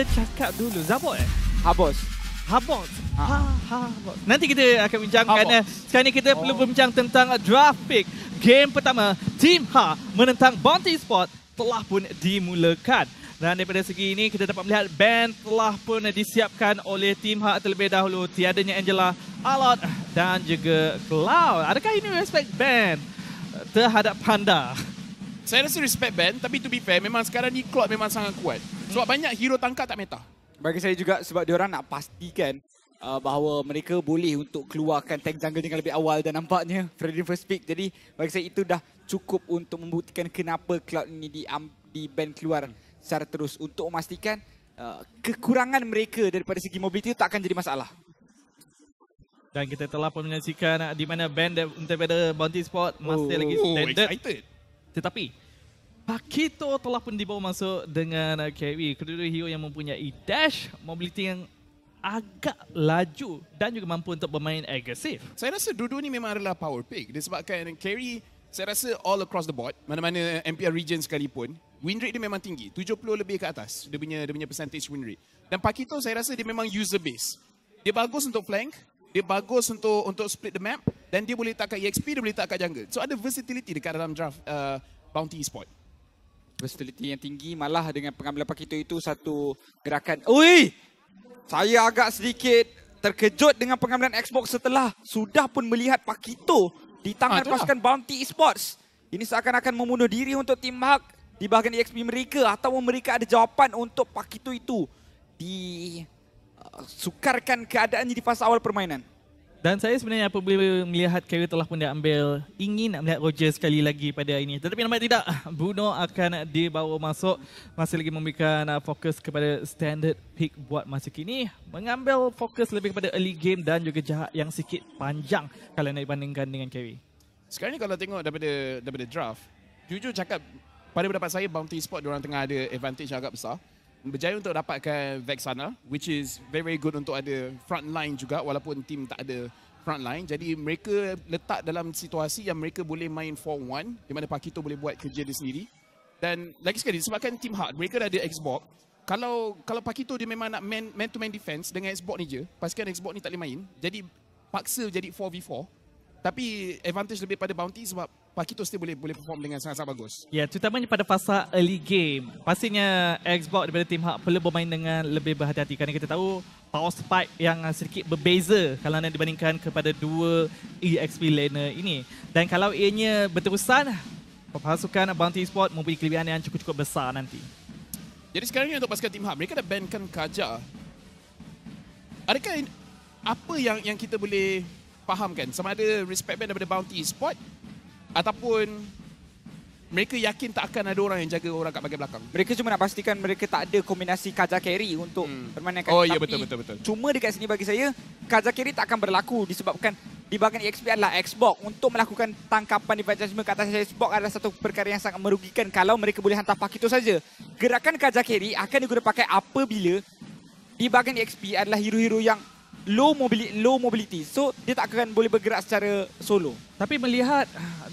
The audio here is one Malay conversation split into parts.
cakap dulu. Zabot eh? Habos. Habot. Ha. Ha, Habot. Nanti kita akan bincangkan eh. Sekarang ni kita Oh. perlu berbincang tentang draft pick. Game pertama, Team Ha menentang Bounty Sport telah pun dimulakan. Dan daripada segi ini kita dapat melihat band telah pun disiapkan oleh Team Ha terlebih dahulu. Tiadanya Angela, Alot dan juga Cloud. Adakah ini respect band terhadap Panda? Saya rasa respect band tapi to be fair memang sekarang ni Cloud memang sangat kuat. Sebab banyak hero tangkap tak meta. Bagi saya juga sebab diorang nak pastikan uh, bahawa mereka boleh untuk keluarkan tank jungle dengan lebih awal dan nampaknya Freddy first pick. Jadi bagi saya itu dah cukup untuk membuktikan kenapa Cloud ini di, um, di ban keluar secara terus untuk memastikan uh, kekurangan mereka daripada segi mobility itu tak akan jadi masalah. Dan kita telah pun menyaksikan uh, di mana band da- daripada Bounty Sport masih Oh. lagi Oh, standard. excited. Tetapi Pakito telah pun dibawa masuk dengan uh, carry. Kedua-dua hero yang mempunyai dash, mobility yang agak laju dan juga mampu untuk bermain agresif. Saya rasa dua-dua ni memang adalah power pick. Disebabkan carry saya rasa all across the board, mana-mana MPL region sekalipun, win rate dia memang tinggi. 70 lebih ke atas dia punya dia punya percentage win rate. Dan Pakito saya rasa dia memang user base. Dia bagus untuk flank, dia bagus untuk untuk split the map dan dia boleh tak kat EXP, dia boleh tak kat jungle. So ada versatility dekat dalam draft uh, Bounty Esport. Versatility yang tinggi malah dengan pengambilan Pakito itu satu gerakan. Ui! Saya agak sedikit terkejut dengan pengambilan Xbox setelah sudah pun melihat Pakito di tangan itulah. pasukan Bounty Esports. Ini seakan-akan membunuh diri untuk tim Hak di bahagian EXP mereka atau mereka ada jawapan untuk Pakito itu di uh, sukarkan keadaannya di fasa awal permainan. Dan saya sebenarnya apabila melihat carry telah pun diambil, ingin nak melihat Roger sekali lagi pada ini. Tetapi nampak tidak, Bruno akan dibawa masuk. Masih lagi memberikan uh, fokus kepada standard pick buat masa kini. Mengambil fokus lebih kepada early game dan juga jarak yang sikit panjang kalau nak dibandingkan dengan carry. Sekarang ni kalau tengok daripada daripada draft, jujur cakap pada pendapat saya Bounty Sport orang tengah ada advantage agak besar. Berjaya untuk dapatkan Vexana which is very very good untuk ada front line juga walaupun tim tak ada front line. Jadi mereka letak dalam situasi yang mereka boleh main 4-1 di mana Pakito boleh buat kerja dia sendiri. Dan lagi sekali disebabkan tim hard mereka dah ada Xbox kalau kalau Pakito dia memang nak man, man to man defense dengan Xbox ni je, pastikan Xbox ni tak boleh main. Jadi paksa jadi 4v4. Tapi advantage lebih pada Bounty sebab Pakito still boleh boleh perform dengan sangat-sangat bagus. Ya, terutamanya pada fasa early game. Pastinya Xbox daripada tim Hak perlu bermain dengan lebih berhati-hati kerana kita tahu power spike yang sedikit berbeza kalau nak dibandingkan kepada dua EXP laner ini. Dan kalau ianya berterusan, pasukan Bounty Sport mempunyai kelebihan yang cukup-cukup besar nanti. Jadi sekarang ni untuk pasukan Team Hub, mereka dah bankan Kaja. Adakah apa yang yang kita boleh fahamkan sama ada respect band daripada Bounty Sport ataupun mereka yakin tak akan ada orang yang jaga orang kat bahagian belakang. Mereka cuma nak pastikan mereka tak ada kombinasi Kaja Carry untuk Hmm. permainan Oh, ya, betul, betul, betul. Cuma dekat sini bagi saya, Kaja Carry tak akan berlaku disebabkan di bahagian EXP adalah Xbox. Untuk melakukan tangkapan di judgment ke atas Xbox adalah satu perkara yang sangat merugikan kalau mereka boleh hantar Pakito saja. Gerakan Kaja Carry akan digunakan pakai apabila di bahagian EXP adalah hero-hero yang low mobility, low mobility. So, dia tak akan boleh bergerak secara solo. Tapi melihat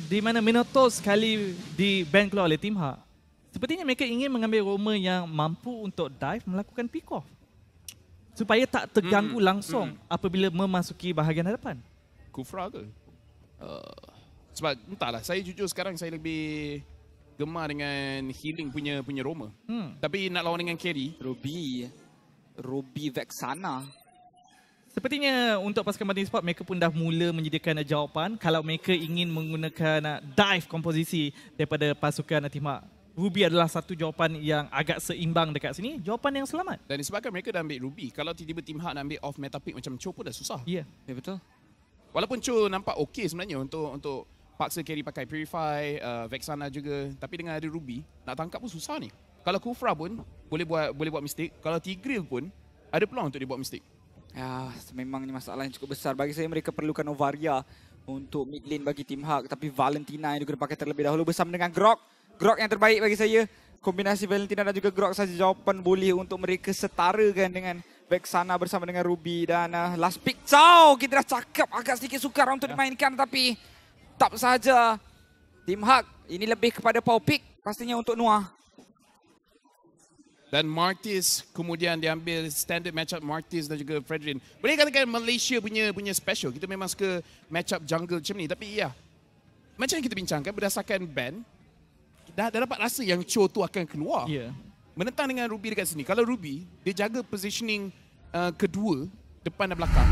di mana Minotaur sekali di ban keluar oleh tim Hak, sepertinya mereka ingin mengambil Roma yang mampu untuk dive melakukan pick off. Supaya tak terganggu Mm, langsung apabila memasuki bahagian hadapan. Kufra ke? Uh, sebab entahlah, saya jujur sekarang saya lebih gemar dengan healing punya punya Roma. Hmm. Tapi nak lawan dengan carry, Ruby, Ruby Vexana. Sepertinya untuk pasukan Banding Sport mereka pun dah mula menyediakan jawapan kalau mereka ingin menggunakan dive komposisi daripada pasukan tim Hak. Ruby adalah satu jawapan yang agak seimbang dekat sini, jawapan yang selamat. dan disebabkan mereka dah ambil Ruby, kalau tiba-tiba Team Hard nak ambil off meta pick macam Cho pun dah susah. Ya. Yeah. Ya betul. Walaupun Cho nampak okey sebenarnya untuk untuk paksa carry pakai Purify, uh, Vexana juga. Tapi dengan ada Ruby, nak tangkap pun susah ni. Kalau Kufra pun boleh buat boleh buat mistake. Kalau Tigreal pun ada peluang untuk dia buat mistake. Ya, memangnya masalah yang cukup besar. Bagi saya mereka perlukan Ovaria untuk mid lane bagi tim Hak. Tapi Valentina yang digunakan pakai terlebih dahulu bersama dengan Grok. Grok yang terbaik bagi saya. Kombinasi Valentina dan juga Grok saja jawapan boleh untuk mereka setarakan dengan Vexana bersama dengan Ruby. Dan uh, last pick. Chow! Kita dah cakap agak sedikit sukar untuk dimainkan. Tapi tak saja. Tim Hak ini lebih kepada power pick. Pastinya untuk Noah. Dan Martis kemudian diambil standard matchup Martis dan juga Fredrin. Boleh katakan Malaysia punya punya special. Kita memang suka matchup jungle macam ni. Tapi ya, macam yang kita bincangkan berdasarkan ban, dah, dah dapat rasa yang Cho tu akan keluar. Ya. Menentang dengan Ruby dekat sini. Kalau Ruby, dia jaga positioning uh, kedua, depan dan belakang.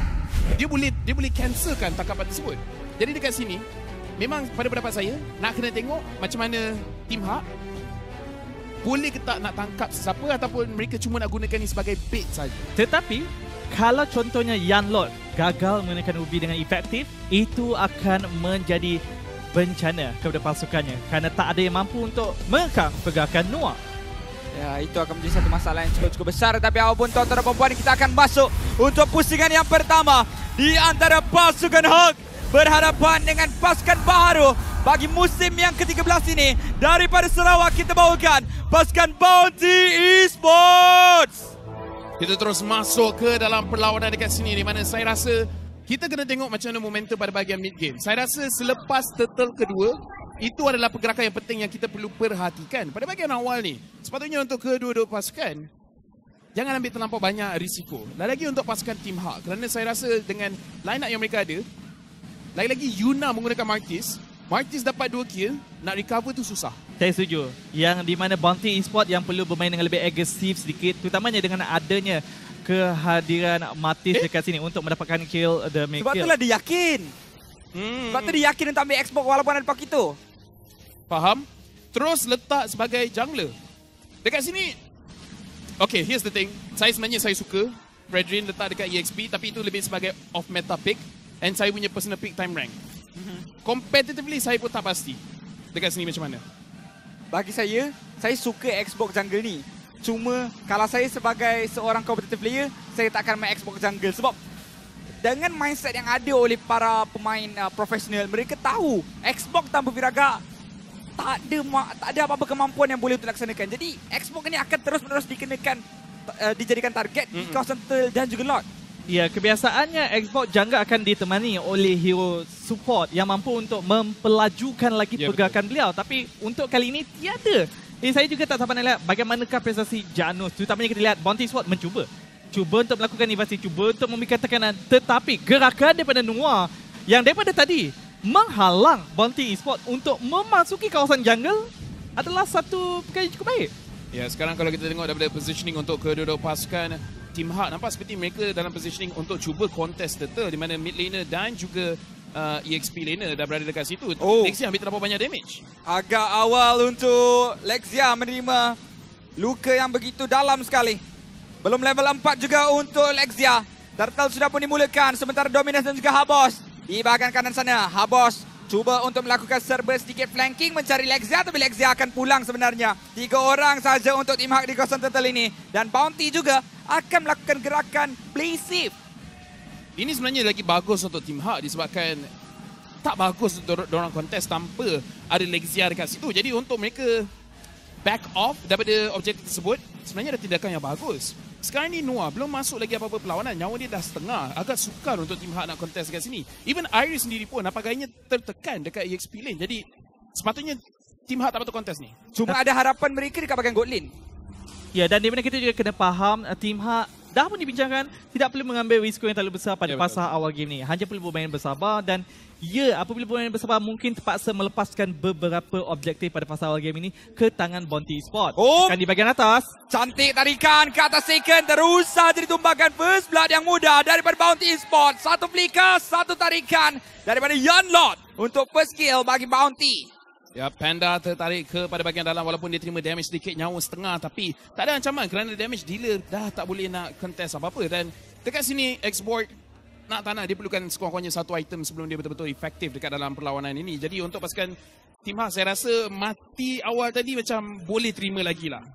Dia boleh dia boleh cancelkan tangkapan tersebut. Jadi dekat sini, memang pada pendapat saya, nak kena tengok macam mana Team Hak boleh ke tak nak tangkap sesiapa ataupun mereka cuma nak gunakan ini sebagai bait saja. Tetapi kalau contohnya Yan Lot gagal menggunakan ubi dengan efektif, itu akan menjadi bencana kepada pasukannya kerana tak ada yang mampu untuk mengekang pergerakan Noah. Ya, itu akan menjadi satu masalah yang cukup-cukup besar. Tapi apapun tuan-tuan dan perempuan, kita akan masuk untuk pusingan yang pertama di antara pasukan Hawk berhadapan dengan pasukan baharu bagi musim yang ke-13 ini daripada Sarawak kita bawakan pasukan Bounty Esports. Kita terus masuk ke dalam perlawanan dekat sini di mana saya rasa kita kena tengok macam mana momentum pada bahagian mid game. Saya rasa selepas turtle kedua, itu adalah pergerakan yang penting yang kita perlu perhatikan. Pada bahagian awal ni, sepatutnya untuk kedua-dua pasukan, jangan ambil terlampau banyak risiko. Lagi-lagi untuk pasukan Team Hawk. Kerana saya rasa dengan line up yang mereka ada, lagi-lagi Yuna menggunakan Martis, Martis dapat 2 kill, nak recover tu susah. Saya setuju. Yang di mana Bounty Esports yang perlu bermain dengan lebih agresif sedikit, terutamanya dengan adanya kehadiran Matis eh? dekat sini untuk mendapatkan kill the make Sebab kill. itulah dia yakin. Hmm. Sebab tu dia yakin untuk ambil Xbox walaupun ada pak itu. Faham? Terus letak sebagai jungler. Dekat sini, okay, here's the thing. Saya sebenarnya saya suka Fredrin letak dekat EXP, tapi itu lebih sebagai off meta pick. And saya punya personal pick time rank. Competitively, saya pun tak pasti. Dekat sini macam mana? Bagi saya, saya suka Xbox jungle ni. Cuma kalau saya sebagai seorang competitive player, saya tak akan main Xbox jungle sebab dengan mindset yang ada oleh para pemain uh, profesional, mereka tahu Xbox tanpa Viraga tak ada tak ada apa-apa kemampuan yang boleh untuk laksanakan. Jadi Xbox ini akan terus-menerus dikenakan uh, dijadikan target mm -hmm. di kawasan Tel dan juga Lot. Ya, kebiasaannya Xbox jangka akan ditemani oleh hero support yang mampu untuk mempelajukan lagi ya, pergerakan betul. beliau. Tapi untuk kali ini tiada. Jadi saya juga tak sabar nak lihat bagaimanakah prestasi Janus. Terutamanya kita lihat Bounty Sword mencuba. Cuba untuk melakukan invasi, cuba untuk memberikan tekanan. Tetapi gerakan daripada Noah yang daripada tadi menghalang Bounty Esport untuk memasuki kawasan jungle adalah satu perkara yang cukup baik. Ya, sekarang kalau kita tengok daripada positioning untuk kedua-dua pasukan, Team Hart nampak seperti mereka dalam positioning untuk cuba contest turtle di mana mid laner dan juga uh, EXP laner dah berada dekat situ. Oh. Lexia ambil terlalu banyak damage. Agak awal untuk Lexia menerima luka yang begitu dalam sekali. Belum level 4 juga untuk Lexia. Turtle sudah pun dimulakan sementara Dominus dan juga Habos. Di bahagian kanan sana, Habos cuba untuk melakukan serba sedikit flanking mencari Lexia tapi Lexia akan pulang sebenarnya. Tiga orang saja untuk tim hak di kawasan turtle ini. Dan Bounty juga akan melakukan gerakan play safe. Ini sebenarnya lagi bagus untuk tim hak disebabkan tak bagus untuk orang kontes tanpa ada Lexia dekat situ. Jadi untuk mereka back off daripada objektif tersebut, sebenarnya ada tindakan yang bagus. Sekarang ni Noah belum masuk lagi apa-apa perlawanan. Nyawa dia dah setengah. Agak sukar untuk tim Hak nak kontes dekat sini. Even Iris sendiri pun nampak gayanya tertekan dekat EXP lane. Jadi sepatutnya tim Hak tak patut kontes ni. Cuma ada harapan mereka dekat bahagian gold lane. Ya dan di mana kita juga kena faham uh, tim Hak dah pun dibincangkan tidak perlu mengambil risiko yang terlalu besar pada ya, fasa awal game ni. Hanya perlu bermain bersabar dan ya apabila bermain bersabar mungkin terpaksa melepaskan beberapa objektif pada fasa awal game ini ke tangan Bounty Sport. Oh. Kan di bahagian atas. Cantik tarikan ke atas second terus saja ditumbangkan first blood yang mudah daripada Bounty Sport. Satu flicker, satu tarikan daripada Yan Lot untuk first kill bagi Bounty. Ya, Panda tertarik ke pada bahagian dalam walaupun dia terima damage sedikit nyawa setengah tapi tak ada ancaman kerana damage dealer dah tak boleh nak contest apa-apa dan dekat sini Xboard nak tak nak dia perlukan sekurang-kurangnya satu item sebelum dia betul-betul efektif dekat dalam perlawanan ini. Jadi untuk pasukan Team Hawk saya rasa mati awal tadi macam boleh terima lagi lah.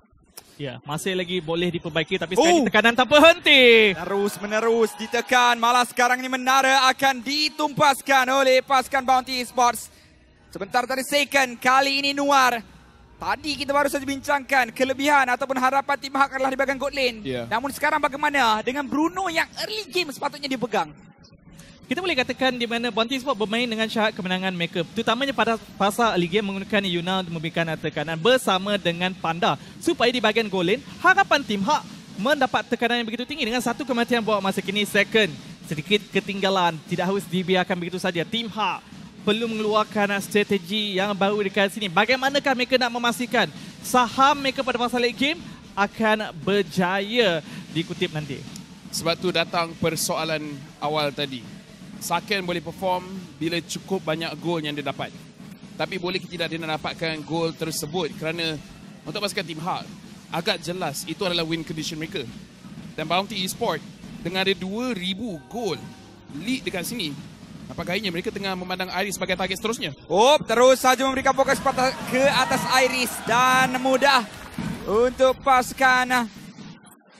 Ya, masih lagi boleh diperbaiki tapi sekarang oh. tekanan tak berhenti. Terus menerus ditekan. Malah sekarang ini menara akan ditumpaskan oleh pasukan Bounty Esports. Sebentar tadi second, kali ini Nuar. Tadi kita baru saja bincangkan kelebihan ataupun harapan tim Hak adalah di bahagian gold lane. Yeah. Namun sekarang bagaimana dengan Bruno yang early game sepatutnya dia pegang? kita boleh katakan di mana Bounty Sport bermain dengan syarat kemenangan mereka. Terutamanya pada fasa early game menggunakan Yuna untuk memberikan tekanan bersama dengan Panda. Supaya di bahagian goal lane, harapan tim Hak mendapat tekanan yang begitu tinggi dengan satu kematian buat masa kini second. Sedikit ketinggalan, tidak harus dibiarkan begitu saja. Tim Hak perlu mengeluarkan strategi yang baru dekat sini. Bagaimanakah mereka nak memastikan saham mereka pada fasa late game akan berjaya dikutip nanti. Sebab tu datang persoalan awal tadi. Saken boleh perform bila cukup banyak gol yang dia dapat. Tapi boleh tidak dia dapatkan gol tersebut kerana untuk pasukan tim Hak agak jelas itu adalah win condition mereka. Dan Bounty Esport dengan ada 2000 gol lead dekat sini. Apa gayanya mereka tengah memandang Iris sebagai target seterusnya. Oh, terus saja memberikan fokus ke atas Iris dan mudah untuk pasukan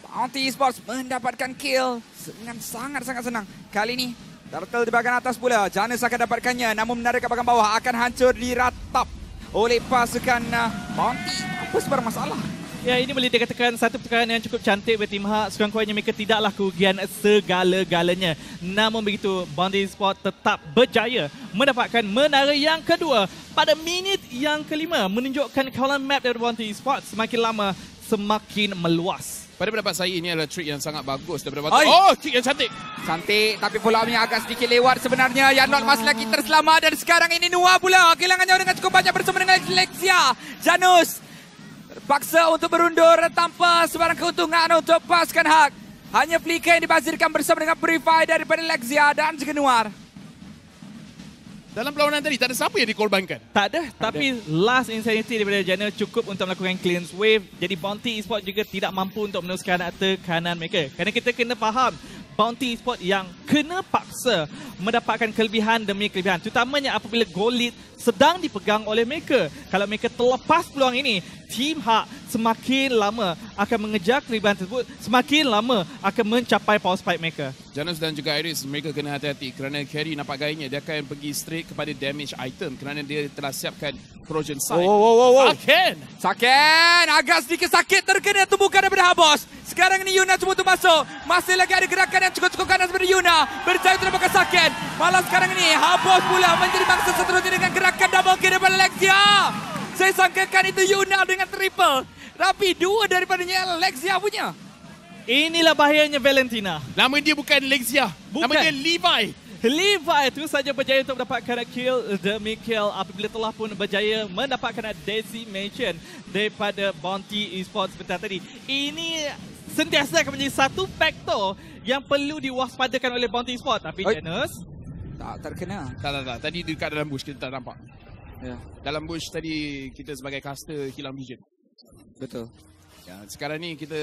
Bounty Esports mendapatkan kill dengan sangat-sangat senang. Kali ini Turtle di bahagian atas pula. Janus akan dapatkannya namun menarik ke bahagian bawah akan hancur diratap oleh pasukan uh, Bounty. Apa sebarang masalah? Ya, ini boleh dikatakan satu perkara yang cukup cantik bagi tim Hak. Sekurang-kurangnya mereka tidaklah kerugian segala-galanya. Namun begitu, Bounty Sport tetap berjaya mendapatkan menara yang kedua pada minit yang kelima. Menunjukkan kawalan map dari Bounty Sport semakin lama semakin meluas. Pada pendapat saya ini adalah trick yang sangat bagus daripada Batu. Oh, trick yang cantik. Cantik tapi pulau-nya agak sedikit lewat sebenarnya. Yang not masih lagi terselamat dan sekarang ini Nua pula kehilangannya dengan cukup banyak bersama dengan Lexia. Janus terpaksa untuk berundur tanpa sebarang keuntungan untuk pasukan hak. Hanya Flicker yang dibazirkan bersama dengan Purify daripada Lexia dan juga Nuar. Dalam perlawanan tadi, tak ada siapa yang dikorbankan. Tak ada, tak tapi ada. last insanity daripada Jana cukup untuk melakukan cleanse wave. Jadi Bounty Esports juga tidak mampu untuk meneruskan tekanan mereka. Kerana kita kena faham, Bounty Esports yang kena paksa mendapatkan kelebihan demi kelebihan. Terutamanya apabila goal lead sedang dipegang oleh mereka. Kalau mereka terlepas peluang ini, Team Hak semakin lama akan mengejar kelebihan tersebut, semakin lama akan mencapai power spike mereka. Janus dan juga Iris, mereka kena hati-hati kerana carry nampak gayanya dia akan pergi straight kepada damage item kerana dia telah siapkan corrosion side. Oh, oh, oh, oh. Saken! Saken! Agak sedikit sakit terkena tumbukan daripada Habos. Sekarang ini Yuna cuba untuk masuk. Masih lagi ada gerakan yang cukup-cukup kanan daripada Yuna. Berjaya untuk dapatkan Saken. Malah sekarang ini Habos pula menjadi bangsa seterusnya dengan gerakan double kill daripada Lexia. Saya sangkakan itu Yuna dengan triple. Tapi dua daripadanya Lexia punya. Inilah bahayanya Valentina. Nama dia bukan Lexia. Bukan. Nama dia Levi. Levi terus saja berjaya untuk mendapatkan kill demi kill apabila telah pun berjaya mendapatkan decimation daripada Bounty Esports sebentar tadi. Ini sentiasa akan menjadi satu faktor yang perlu diwaspadakan oleh Bounty Esports. Tapi Janus... Tak terkena. Tak, tak, tak. Tadi dekat dalam bush kita tak nampak. Ya. Dalam bush tadi kita sebagai caster hilang vision. Betul. Ya, sekarang ni kita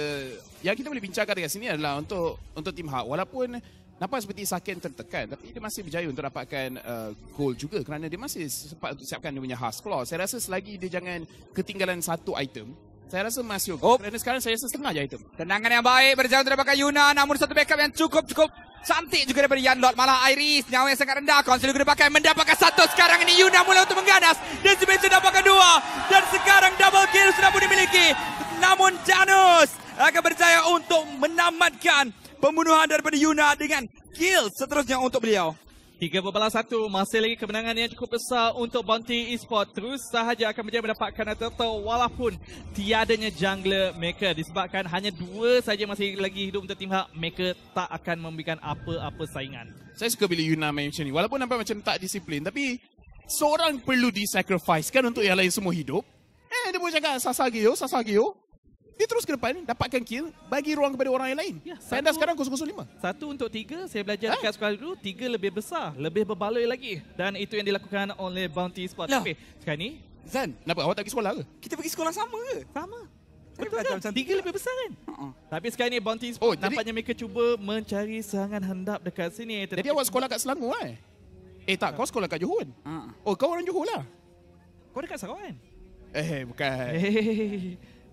yang kita boleh bincangkan dekat sini adalah untuk untuk tim Hak walaupun nampak seperti Saken tertekan tapi dia masih berjaya untuk dapatkan uh, goal juga kerana dia masih sempat untuk siapkan dia punya Has Claw. Saya rasa selagi dia jangan ketinggalan satu item saya rasa masih. Oh. Kerana sekarang saya rasa setengah je item. Tendangan yang baik berjalan untuk dapatkan Yuna. Namun satu backup yang cukup-cukup cantik juga daripada Yanlot. Malah Iris nyawa yang sangat rendah. Konsil juga dipakai mendapatkan satu. Sekarang ini Yuna mulai untuk mengganas. Decimation dapatkan dua. Dan sekarang double kill sudah pun dimiliki. Namun Janus akan berjaya untuk menamatkan pembunuhan daripada Yuna dengan kill seterusnya untuk beliau. Tiga berbalas satu, masih lagi kemenangan yang cukup besar untuk Bounty Esports. Terus sahaja akan berjaya mendapatkan turtle walaupun tiadanya jungler mereka. Disebabkan hanya dua saja masih lagi hidup untuk tim hak, mereka tak akan memberikan apa-apa saingan. Saya suka bila Yuna main macam ni. Walaupun nampak macam tak disiplin, tapi seorang perlu disacrifice kan untuk yang lain semua hidup. Eh, dia pun cakap Sasagio, Sasagio. Dia terus ke depan, dapatkan kill, bagi ruang kepada orang yang lain. Ya, Panda sekarang 005. Satu untuk tiga, saya belajar ha? dekat sekolah dulu, tiga lebih besar, lebih berbaloi lagi. Dan itu yang dilakukan oleh Bounty Sport. Lah. Tapi sekarang ni... Zan, kenapa awak tak pergi sekolah ke? Kita pergi sekolah sama ke? Sama. Betul kan? Macam tiga lebih besar kan? Uh-uh. Tapi sekarang ni Bounty Sport, oh, nampaknya mereka cuba mencari serangan hendap dekat sini. Jadi awak sekolah kat Selangor eh? Eh tak, kau sekolah kat Johor. Uh. Oh, kau orang Johor lah. Kau dekat Sarawak kan? Eh, bukan.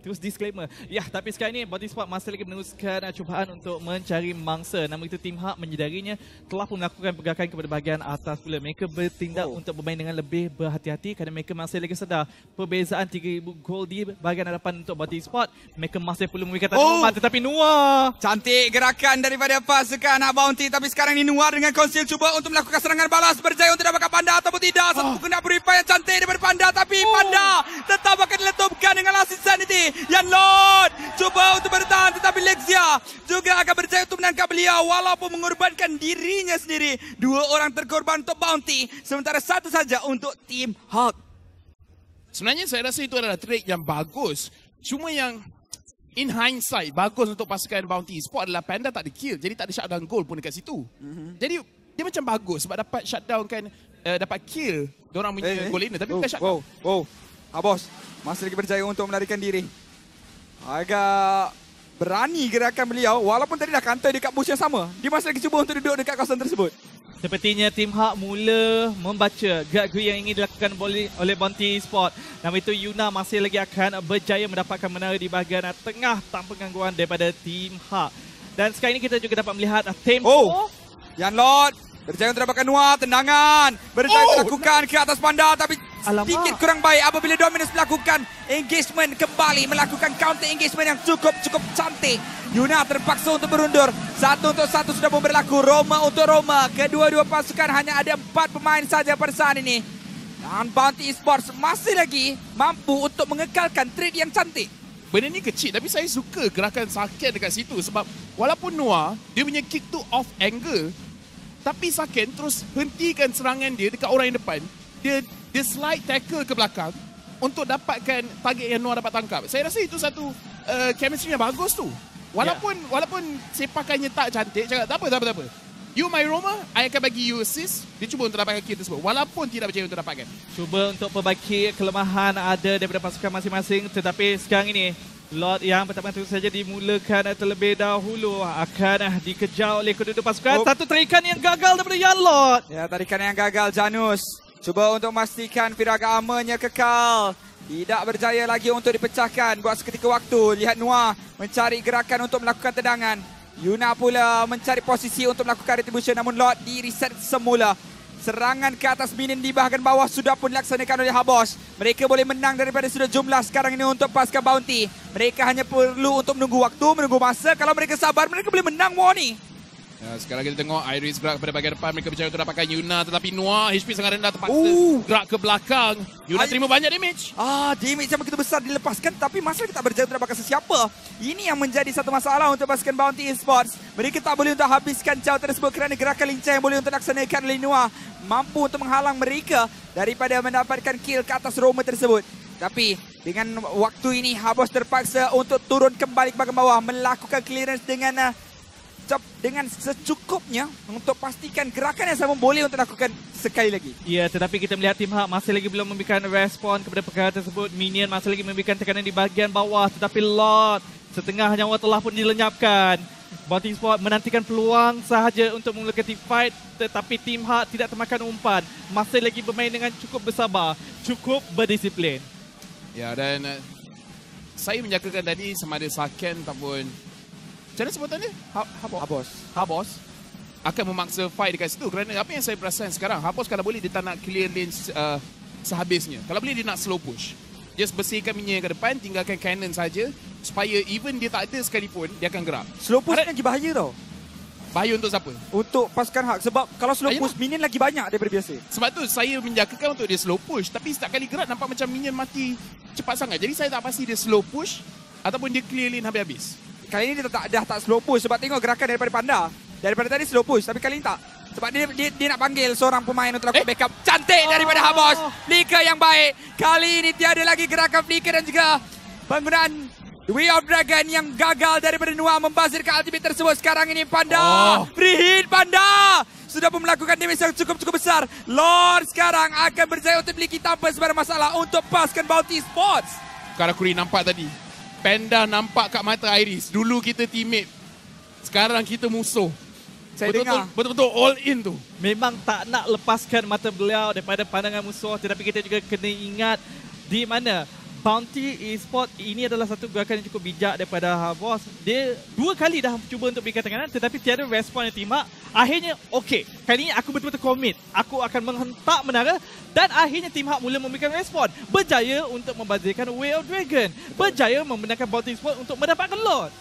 Terus disclaimer. Ya, tapi sekarang ni Body Sport masih lagi meneruskan uh, cubaan untuk mencari mangsa. Namun itu tim Hak menyedarinya telah pun melakukan pergerakan kepada bahagian atas pula. Mereka bertindak oh. untuk bermain dengan lebih berhati-hati kerana mereka masih lagi sedar perbezaan 3000 gol di bahagian hadapan untuk Body Sport. Mereka masih perlu memberikan tanda Oh. tetapi Noah Cantik gerakan daripada pasukan Hak Bounty tapi sekarang ini Nuar dengan konsil cuba untuk melakukan serangan balas berjaya untuk dapatkan Panda ataupun tidak. Satu kena berupaya yang cantik daripada Panda tapi Panda tetap akan diletupkan dengan last insanity. Yang Lord cuba untuk bertahan tetapi Lexia juga akan berjaya untuk menangkap beliau walaupun mengorbankan dirinya sendiri. Dua orang terkorban untuk Bounty sementara satu saja untuk tim Hawk. Sebenarnya saya rasa itu adalah trik yang bagus. Cuma yang in hindsight bagus untuk pasukan Bounty Sport adalah Panda tak ada kill. Jadi tak ada shutdown goal pun dekat situ. Mm-hmm. Jadi dia macam bagus sebab dapat shutdown kan uh, dapat kill diorang punya Eh, eh. goal laner tapi oh, bukan shutdown. Wow, wow. Abos, masih lagi berjaya untuk melarikan diri. Agak berani gerakan beliau walaupun tadi dah kantai dekat bush yang sama. Dia masih lagi cuba untuk duduk dekat kawasan tersebut. Sepertinya tim Hak mula membaca grid yang ingin dilakukan oleh, oleh Bounty Sport. Nama itu Yuna masih lagi akan berjaya mendapatkan menara di bahagian tengah tanpa gangguan daripada tim Hak. Dan sekarang ini kita juga dapat melihat tempo. Oh. Yan Lord berjaya untuk dapatkan Noah tendangan. Berjaya Oh, dilakukan ke atas panda tapi Alamak. sedikit kurang baik apabila Dominus melakukan engagement kembali melakukan counter engagement yang cukup cukup cantik. Yuna terpaksa untuk berundur. Satu untuk satu sudah pun berlaku. Roma untuk Roma. Kedua-dua pasukan hanya ada empat pemain saja pada saat ini. Dan Bounty Esports masih lagi mampu untuk mengekalkan trade yang cantik. Benda ni kecil tapi saya suka gerakan Saken dekat situ sebab walaupun Noah dia punya kick tu off angle tapi Saken terus hentikan serangan dia dekat orang yang depan. Dia dia slide tackle ke belakang untuk dapatkan target yang Noah dapat tangkap. Saya rasa itu satu uh, chemistry yang bagus tu. Walaupun yeah. walaupun sepakannya tak cantik, cakap tak apa tak apa tak apa. You my Roma, I akan bagi you assist. Dia cuba untuk dapatkan kill tersebut. Walaupun tidak berjaya untuk dapatkan. Cuba untuk perbaiki kelemahan ada daripada pasukan masing-masing. Tetapi sekarang ini Lord yang pertama terus saja dimulakan terlebih dahulu akan dikejar oleh kedua-dua pasukan. Oh. Satu tarikan yang gagal daripada Yan Lord. Ya, tarikan yang gagal Janus. Cuba untuk memastikan piraga armornya kekal. Tidak berjaya lagi untuk dipecahkan. Buat seketika waktu. Lihat Noah mencari gerakan untuk melakukan tendangan. Yuna pula mencari posisi untuk melakukan retribution. Namun Lord di reset semula. Serangan ke atas minion di bahagian bawah sudah pun dilaksanakan oleh Habos. Mereka boleh menang daripada sudut jumlah sekarang ini untuk pasukan Bounty. Mereka hanya perlu untuk menunggu waktu, menunggu masa. Kalau mereka sabar, mereka boleh menang war Ya, sekarang kita tengok Iris gerak kepada bahagian depan. Mereka berjaya untuk dapatkan Yuna. Tetapi Noah HP sangat rendah terpaksa Ooh. gerak ke belakang. Yuna I- terima banyak damage. Ah, damage yang begitu besar dilepaskan tapi masih lagi tak berjaya untuk dapatkan sesiapa. Ini yang menjadi satu masalah untuk pasukan Bounty Esports. Mereka tak boleh untuk habiskan jauh tersebut kerana gerakan lincah yang boleh untuk dilaksanakan oleh Noah mampu untuk menghalang mereka daripada mendapatkan kill ke atas Roma tersebut. Tapi dengan waktu ini Habos terpaksa untuk turun kembali ke bahagian bawah melakukan clearance dengan uh, dengan secukupnya untuk pastikan gerakan yang sama boleh untuk lakukan sekali lagi. Ya, tetapi kita melihat tim Hak masih lagi belum memberikan respon kepada perkara tersebut. Minion masih lagi memberikan tekanan di bahagian bawah. Tetapi Lord, setengah nyawa telah pun dilenyapkan. Bounty Sport menantikan peluang sahaja untuk memulakan team fight. Tetapi tim Hak tidak termakan umpan. Masih lagi bermain dengan cukup bersabar. Cukup berdisiplin. Ya dan uh, saya menjagakan tadi sama ada Saken ataupun macam mana sebutan dia? Ha, Habos. Habos. Habos akan memaksa fight dekat situ kerana apa yang saya perasan sekarang Habos kalau boleh dia tak nak clear lane uh, sehabisnya. Kalau boleh dia nak slow push. Just bersihkan minyak ke depan, tinggalkan cannon saja supaya even dia tak ada sekalipun dia akan gerak. Slow push ni lagi bahaya tau. Bahaya untuk siapa? Untuk pasukan hak sebab kalau slow Ayalah. push minion lagi banyak daripada biasa. Sebab tu saya menjagakan untuk dia slow push tapi setiap kali gerak nampak macam minion mati cepat sangat. Jadi saya tak pasti dia slow push ataupun dia clear lane habis-habis. Kali ini dia tak dah tak slow push sebab tengok gerakan daripada Panda. Daripada tadi slow push tapi kali ini tak. Sebab dia dia, dia nak panggil seorang pemain untuk lakukan Eh. backup. Cantik daripada Habos. Flicker yang baik. Kali ini tiada lagi gerakan flicker dan juga penggunaan Way of Dragon yang gagal daripada Noah membazirkan ultimate tersebut. Sekarang ini Panda. Oh. Free hit Panda. Sudah pun melakukan damage yang cukup-cukup besar. Lord sekarang akan berjaya untuk memiliki tanpa sebarang masalah untuk pasukan Bounty Sports. Karakuri nampak tadi. Panda nampak kat mata Iris. Dulu kita teammate. Sekarang kita musuh. Saya Betul-betul dengar. betul-betul all in tu. Memang tak nak lepaskan mata beliau daripada pandangan musuh. Tetapi kita juga kena ingat di mana Bounty Esport ini adalah satu gerakan yang cukup bijak daripada uh, bos. Dia dua kali dah cuba untuk berikan tekanan tetapi tiada respon yang timbak. Akhirnya okey. Kali ini aku betul-betul komit. Aku akan menghentak menara dan akhirnya Team Hak mula memberikan respon. Berjaya untuk membazirkan Way of Dragon. Berjaya membenarkan Bounty Esport untuk mendapatkan Lord.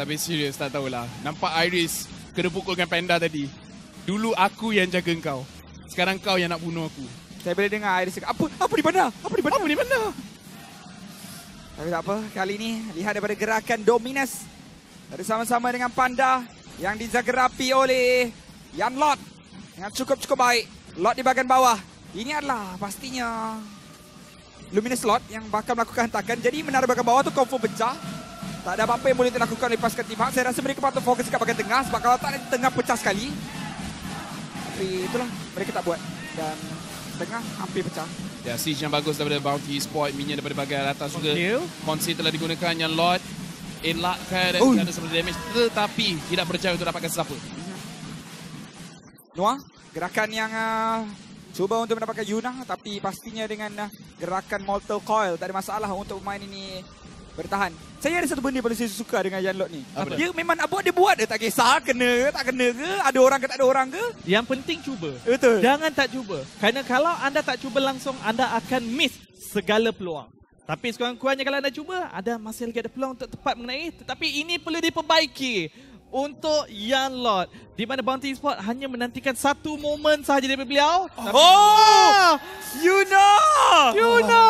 Tapi serius tak tahulah. Nampak Iris kena pukul dengan Panda tadi. Dulu aku yang jaga kau. Sekarang kau yang nak bunuh aku. Saya boleh dengar Iris cakap, apa, apa di mana? Apa di mana? Apa di mana? Tapi tak apa, kali ini lihat daripada gerakan Dominus bersama-sama dengan Panda yang dijagerapi oleh Yan Lot dengan cukup-cukup baik. Lot di bahagian bawah. Ini adalah pastinya Luminous Lot yang bakal melakukan hentakan. Jadi menara bahagian bawah tu confirm pecah. Tak ada apa-apa yang boleh dilakukan oleh pasukan tim. Saya rasa mereka patut fokus kat bahagian tengah sebab kalau tak tengah pecah sekali. Tapi itulah mereka tak buat. Dan tengah hampir pecah. Ya, siege yang bagus daripada Bounty Sport. Minion daripada bahagian atas juga. Monsi telah digunakan yang Lord. Elakkan dan ada seperti damage. Tetapi tidak berjaya untuk dapatkan sesiapa. Noah, gerakan yang uh, cuba untuk mendapatkan Yuna tapi pastinya dengan uh, gerakan Mortal Coil tak ada masalah untuk pemain ini bertahan. Saya ada satu benda paling saya suka dengan Yan Lot ni. Apa dia memang nak buat dia buat dia tak kisah kena ke tak kena ke, ada orang ke tak ada orang ke. Yang penting cuba. Betul. Jangan tak cuba. Kerana kalau anda tak cuba langsung, anda akan miss segala peluang. Tapi sekurang-kurangnya kalau anda cuba, ada masih lagi ada peluang untuk tepat mengenai. Tetapi ini perlu diperbaiki untuk Yan Lot. Di mana Bounty Sport hanya menantikan satu momen sahaja daripada beliau. Oh! Yuna! Yuna!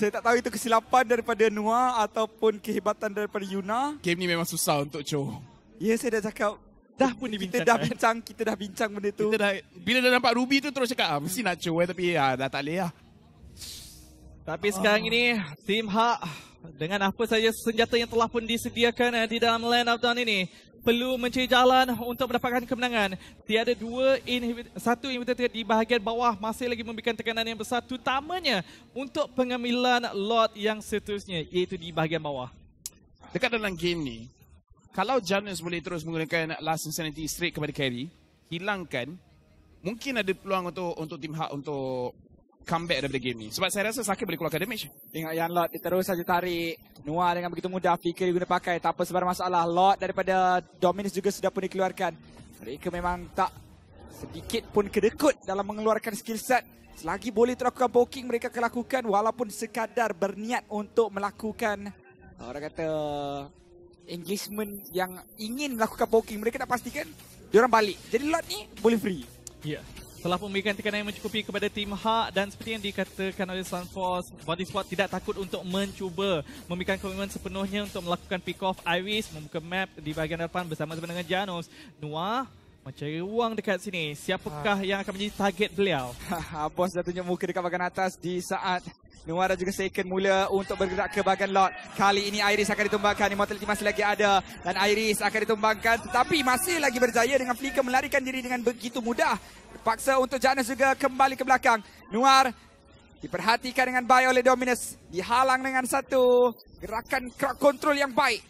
Saya tak tahu itu kesilapan daripada Noah ataupun kehebatan daripada Yuna. Game ni memang susah untuk Cho. Ya, saya dah cakap Dah pun kita dibincangkan. dah bincang, kita dah bincang benda tu. Kita dah, bila dah nampak Ruby tu terus cakap, ah, mesti nak Cho eh. Tapi ah, dah tak boleh lah. Tapi sekarang ini, Tim Hak dengan apa saja senjata yang telah pun disediakan eh, di dalam Land of Dawn ini, perlu mencari jalan untuk mendapatkan kemenangan. Tiada dua inhibitor, satu inhibitor di bahagian bawah masih lagi memberikan tekanan yang besar, terutamanya untuk pengambilan Lord yang seterusnya, iaitu di bahagian bawah. Dekat dalam game ni, kalau Janus boleh terus menggunakan Last Insanity straight kepada carry, hilangkan, mungkin ada peluang untuk untuk tim Hak untuk comeback daripada game ni. Sebab saya rasa Saki boleh keluarkan damage. Tengok Yan Lot, dia terus saja tarik. Noah dengan begitu mudah, Fikir diguna pakai. Tak apa sebarang masalah. Lot daripada Dominus juga sudah pun dikeluarkan. Mereka memang tak sedikit pun kedekut dalam mengeluarkan skill set. Selagi boleh terlakukan poking, mereka akan lakukan walaupun sekadar berniat untuk melakukan orang kata engagement yang ingin melakukan poking. Mereka nak pastikan diorang balik. Jadi Lot ni boleh free. Ya. Telah pun memberikan tekanan yang mencukupi kepada tim Hak dan seperti yang dikatakan oleh Sunforce, Body Sport tidak takut untuk mencuba memberikan komitmen sepenuhnya untuk melakukan pick off Iris, membuka map di bahagian depan bersama-sama dengan Janus. Noah mencari ruang dekat sini. Siapakah yang akan menjadi target beliau? Bos dah tunjuk muka dekat bahagian atas di saat dan juga Seiken mula untuk bergerak ke bahagian lot. Kali ini Iris akan ditumbangkan. Immortality masih lagi ada. Dan Iris akan ditumbangkan. Tetapi masih lagi berjaya dengan Flicker melarikan diri dengan begitu mudah. Terpaksa untuk Janus juga kembali ke belakang. Noir diperhatikan dengan baik oleh Dominus. Dihalang dengan satu gerakan crowd control yang baik.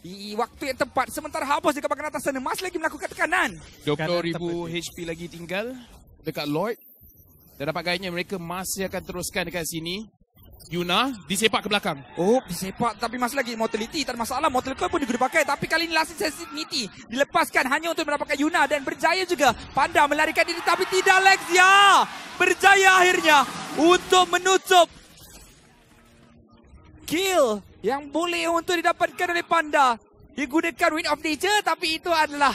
Di waktu yang tepat. Sementara Habos dekat bahagian atas sana masih lagi melakukan tekanan. 20,000 HP lagi tinggal dekat Lloyd. Dan dapat gayanya mereka masih akan teruskan dekat sini. Yuna disepak ke belakang. Oh, disepak tapi masih lagi Mortality tak ada masalah. Mortal Coil pun digunakan pakai tapi kali ini Last Sensitivity dilepaskan hanya untuk mendapatkan Yuna dan berjaya juga Panda melarikan diri tapi tidak Lexia. Berjaya akhirnya untuk menutup kill yang boleh untuk didapatkan oleh Panda. Digunakan Wind of Nature tapi itu adalah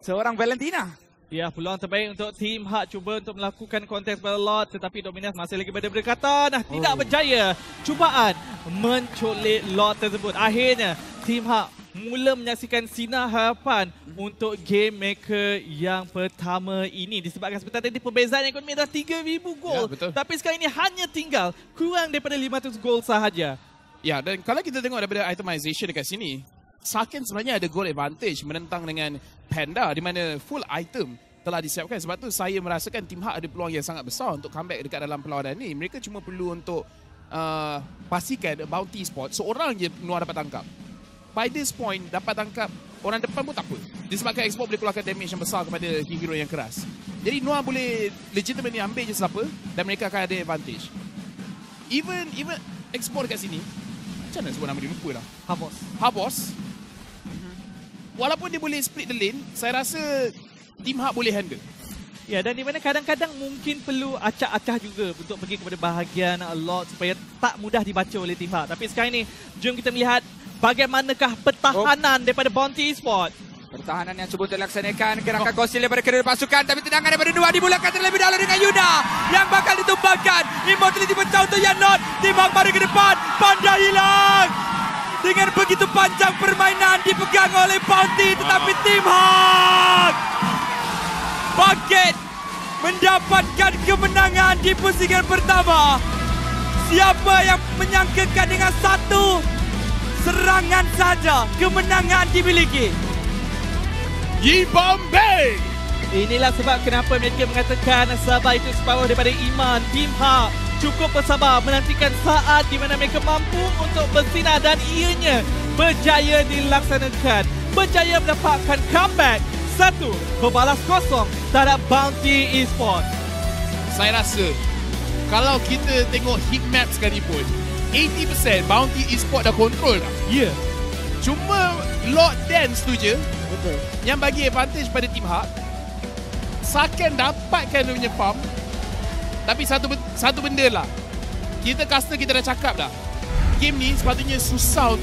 seorang Valentina. Ya, peluang terbaik untuk tim Hak cuba untuk melakukan kontes pada Lord tetapi Dominus masih lagi berdekatan. Nah, tidak berjaya. Cubaan menculik Lord tersebut. Akhirnya, tim Hak mula menyaksikan sinar harapan untuk game maker yang pertama ini. Disebabkan sebentar tadi perbezaan ekonomi dah 3,000 gol. Ya, betul. Tapi sekarang ini hanya tinggal kurang daripada 500 gol sahaja. Ya, dan kalau kita tengok daripada itemization dekat sini, Saken sebenarnya ada goal advantage menentang dengan Panda di mana full item telah disiapkan. Sebab tu saya merasakan tim Hak ada peluang yang sangat besar untuk comeback dekat dalam perlawanan ni. Mereka cuma perlu untuk uh, pastikan bounty spot seorang je Noah dapat tangkap. By this point, dapat tangkap orang depan pun tak apa. Disebabkan Xbox boleh keluarkan damage yang besar kepada hero yang keras. Jadi Noah boleh legitimately ambil je siapa dan mereka akan ada advantage. Even even explore dekat sini. Macam mana sebut nama dia lupa lah. Habos. Habos. Walaupun dia boleh split the lane, saya rasa Team Hub boleh handle. Ya, dan di mana kadang-kadang mungkin perlu acah-acah juga untuk pergi kepada bahagian Lord supaya tak mudah dibaca oleh tim Hak. Tapi sekarang ini, jom kita melihat bagaimanakah pertahanan oh. daripada Bounty Esport. Pertahanan yang cuba terlaksanakan gerakan oh. konsil daripada kedua pasukan tapi tendangan daripada dua dimulakan terlebih dahulu dengan Yuda yang bakal ditumbangkan immortality pecah untuk Yanot timbang mari ke depan panda hilang. Dengan begitu panjang permainan dipegang oleh Bounty tetapi tim Hawk bangkit mendapatkan kemenangan di pusingan pertama. Siapa yang menyangkakan dengan satu serangan saja kemenangan dimiliki Yi Bombay! Inilah sebab kenapa mereka mengatakan sabar itu separuh daripada iman. Tim Ha cukup bersabar menantikan saat di mana mereka mampu untuk bersinar dan ianya berjaya dilaksanakan. Berjaya mendapatkan comeback. Satu, berbalas kosong terhadap Bounty Esports. Saya rasa kalau kita tengok heat map sekalipun, 80% Bounty Esports dah control dah. Ya. Yeah. Cuma Lord Dance tu je betul yang bagi advantage pada Team Hub. Saken dapatkan dia punya farm. Tapi satu satu benda lah. Kita caster kita dah cakap dah. Game ni sepatutnya susah